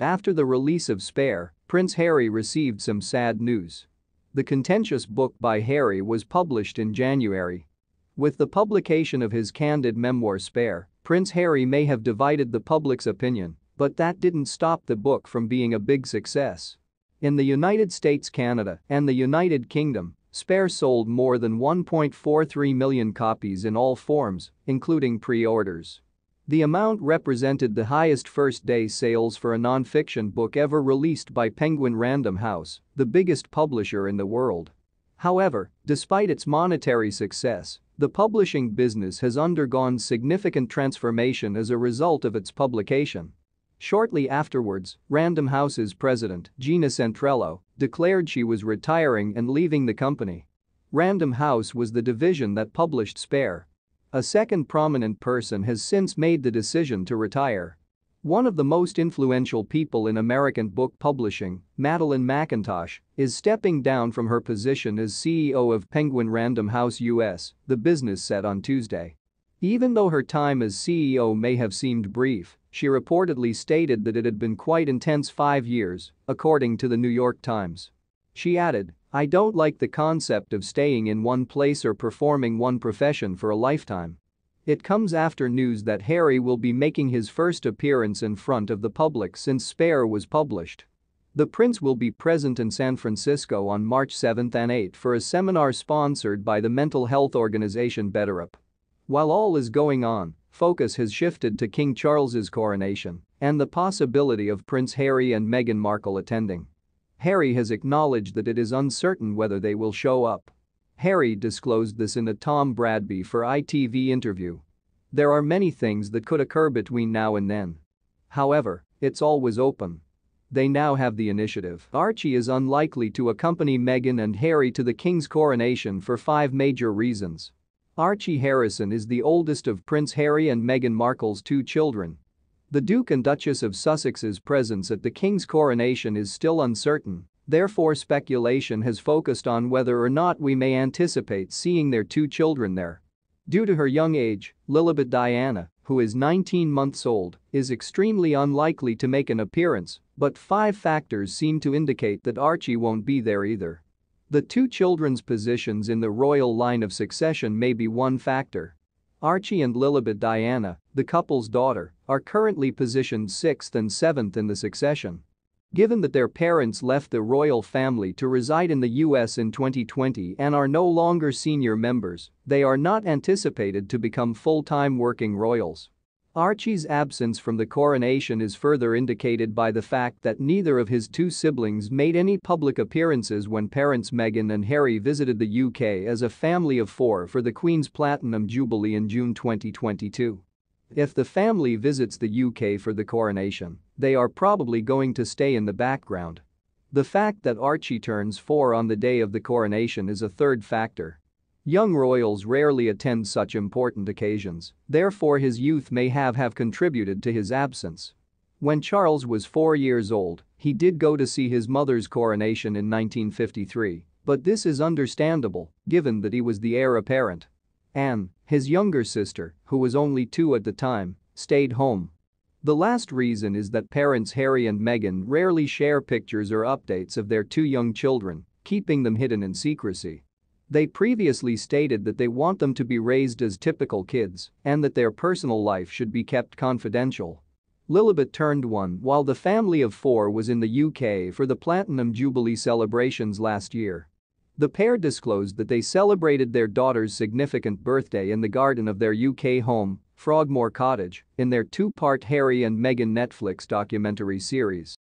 After the release of Spare, Prince Harry received some sad news. The contentious book by Harry was published in January. With the publication of his candid memoir Spare, Prince Harry may have divided the public's opinion, but that didn't stop the book from being a big success. In the United States, Canada, and the United Kingdom, Spare sold more than 1.43 million copies in all forms, including pre-orders. The amount represented the highest first-day sales for a non-fiction book ever released by Penguin Random House, the biggest publisher in the world. However, despite its monetary success, the publishing business has undergone significant transformation as a result of its publication. Shortly afterwards, Random House's president, Gina Centrello, declared she was retiring and leaving the company. Random House was the division that published Spare, a second prominent person has since made the decision to retire. One of the most influential people in American book publishing, Madeline McIntosh, is stepping down from her position as CEO of Penguin Random House US, the business said on Tuesday. Even though her time as CEO may have seemed brief, she reportedly stated that it had been quite intense five years, according to the New York Times. She added, I don't like the concept of staying in one place or performing one profession for a lifetime. It comes after news that Harry will be making his first appearance in front of the public since Spare was published. The prince will be present in San Francisco on March 7 and 8 for a seminar sponsored by the mental health organization BetterUp. While all is going on, focus has shifted to King Charles's coronation and the possibility of Prince Harry and Meghan Markle attending. Harry has acknowledged that it is uncertain whether they will show up. Harry disclosed this in a Tom Bradby for ITV interview. There are many things that could occur between now and then. However, it's always open. They now have the initiative. Archie is unlikely to accompany Meghan and Harry to the King's coronation for five major reasons. Archie Harrison is the oldest of Prince Harry and Meghan Markle's two children the Duke and Duchess of Sussex's presence at the King's coronation is still uncertain, therefore speculation has focused on whether or not we may anticipate seeing their two children there. Due to her young age, Lilibet Diana, who is 19 months old, is extremely unlikely to make an appearance, but five factors seem to indicate that Archie won't be there either. The two children's positions in the royal line of succession may be one factor, Archie and Lilibet Diana, the couple's daughter, are currently positioned 6th and 7th in the succession. Given that their parents left the royal family to reside in the US in 2020 and are no longer senior members, they are not anticipated to become full-time working royals. Archie's absence from the coronation is further indicated by the fact that neither of his two siblings made any public appearances when parents Meghan and Harry visited the UK as a family of four for the Queen's Platinum Jubilee in June 2022. If the family visits the UK for the coronation, they are probably going to stay in the background. The fact that Archie turns four on the day of the coronation is a third factor. Young royals rarely attend such important occasions, therefore his youth may have have contributed to his absence. When Charles was four years old, he did go to see his mother's coronation in 1953, but this is understandable, given that he was the heir apparent. Anne, his younger sister, who was only two at the time, stayed home. The last reason is that parents Harry and Meghan rarely share pictures or updates of their two young children, keeping them hidden in secrecy. They previously stated that they want them to be raised as typical kids and that their personal life should be kept confidential. Lilibet turned one while the family of four was in the UK for the Platinum Jubilee celebrations last year. The pair disclosed that they celebrated their daughter's significant birthday in the garden of their UK home, Frogmore Cottage, in their two-part Harry and Meghan Netflix documentary series.